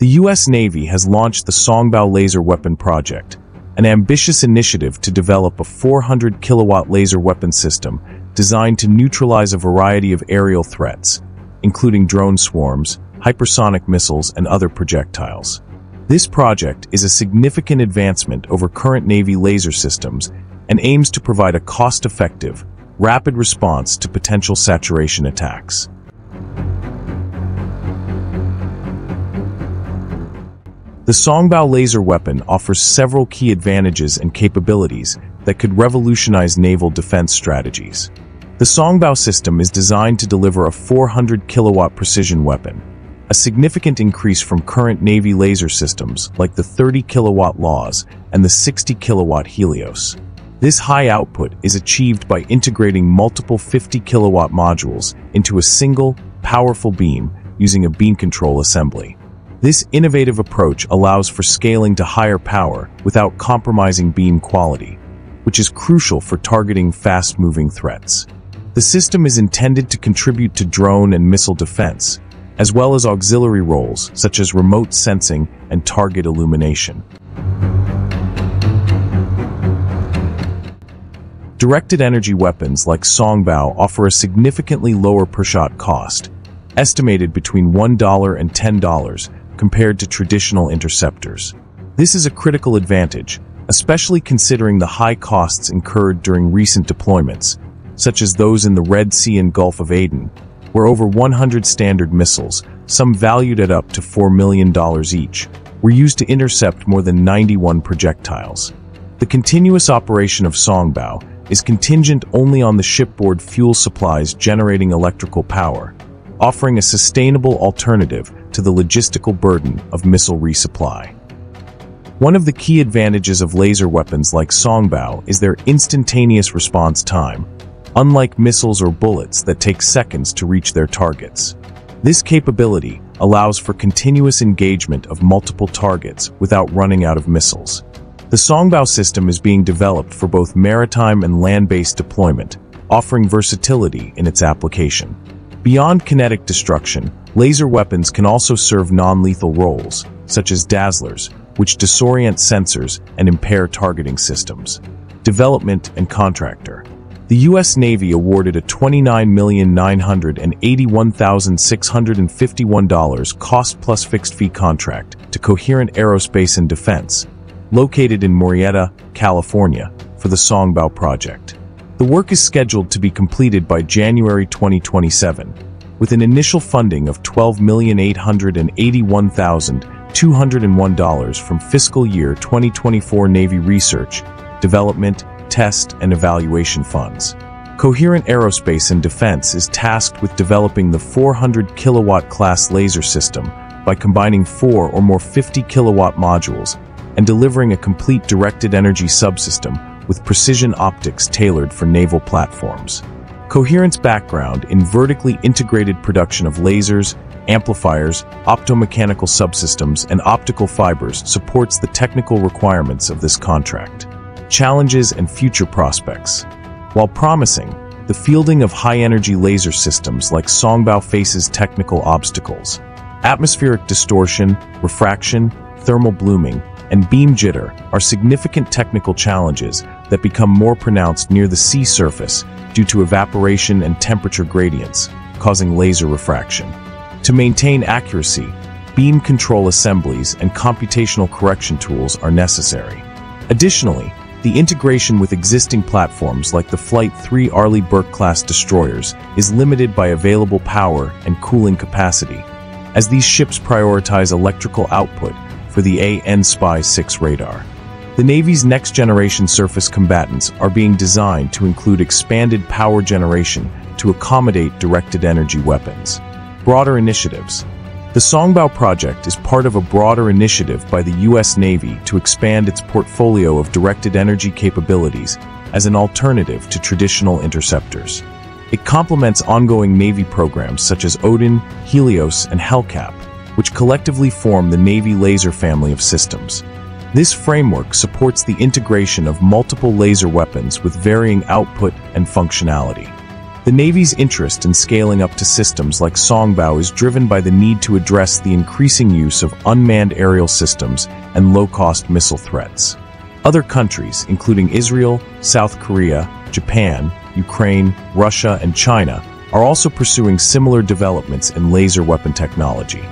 The U.S. Navy has launched the Songbow Laser Weapon Project, an ambitious initiative to develop a 400 kilowatt laser weapon system designed to neutralize a variety of aerial threats, including drone swarms, hypersonic missiles, and other projectiles. This project is a significant advancement over current Navy laser systems and aims to provide a cost-effective, rapid response to potential saturation attacks. The Songbow laser weapon offers several key advantages and capabilities that could revolutionize naval defense strategies. The Songbow system is designed to deliver a 400 kilowatt precision weapon, a significant increase from current Navy laser systems like the 30 kilowatt LaWS and the 60 kilowatt Helios. This high output is achieved by integrating multiple 50 kilowatt modules into a single, powerful beam using a beam control assembly. This innovative approach allows for scaling to higher power without compromising beam quality, which is crucial for targeting fast-moving threats. The system is intended to contribute to drone and missile defense, as well as auxiliary roles such as remote sensing and target illumination. Directed energy weapons like Songbow offer a significantly lower per-shot cost, estimated between $1 and $10 compared to traditional interceptors. This is a critical advantage, especially considering the high costs incurred during recent deployments, such as those in the Red Sea and Gulf of Aden, where over 100 standard missiles, some valued at up to $4 million each, were used to intercept more than 91 projectiles. The continuous operation of Songbow is contingent only on the shipboard fuel supplies generating electrical power, offering a sustainable alternative to the logistical burden of missile resupply. One of the key advantages of laser weapons like Songbow is their instantaneous response time, unlike missiles or bullets that take seconds to reach their targets. This capability allows for continuous engagement of multiple targets without running out of missiles. The Songbow system is being developed for both maritime and land-based deployment, offering versatility in its application. Beyond kinetic destruction, laser weapons can also serve non-lethal roles, such as dazzlers, which disorient sensors and impair targeting systems. Development and contractor. The U.S. Navy awarded a $29,981,651 cost plus fixed fee contract to Coherent Aerospace and Defense, located in Murrieta, California, for the Songbow project. The work is scheduled to be completed by January 2027, with an initial funding of $12,881,201 from fiscal year 2024 Navy Research, Development, test, and evaluation funds. Coherent Aerospace and Defense is tasked with developing the 400 kilowatt class laser system by combining four or more 50 kilowatt modules and delivering a complete directed energy subsystem with precision optics tailored for naval platforms. Coherent's background in vertically integrated production of lasers, amplifiers, optomechanical subsystems, and optical fibers supports the technical requirements of this contract challenges, and future prospects. While promising, the fielding of high-energy laser systems like Songbow faces technical obstacles. Atmospheric distortion, refraction, thermal blooming, and beam jitter are significant technical challenges that become more pronounced near the sea surface due to evaporation and temperature gradients, causing laser refraction. To maintain accuracy, beam control assemblies and computational correction tools are necessary. Additionally, the integration with existing platforms like the Flight 3 Arleigh Burke-class destroyers is limited by available power and cooling capacity, as these ships prioritize electrical output for the AN-SPY-6 radar. The Navy's next-generation surface combatants are being designed to include expanded power generation to accommodate directed energy weapons. Broader initiatives the Songbow project is part of a broader initiative by the U.S. Navy to expand its portfolio of directed energy capabilities as an alternative to traditional interceptors. It complements ongoing Navy programs such as Odin, Helios, and Hellcat, which collectively form the Navy laser family of systems. This framework supports the integration of multiple laser weapons with varying output and functionality. The Navy's interest in scaling up to systems like Songbow is driven by the need to address the increasing use of unmanned aerial systems and low-cost missile threats. Other countries, including Israel, South Korea, Japan, Ukraine, Russia, and China, are also pursuing similar developments in laser weapon technology.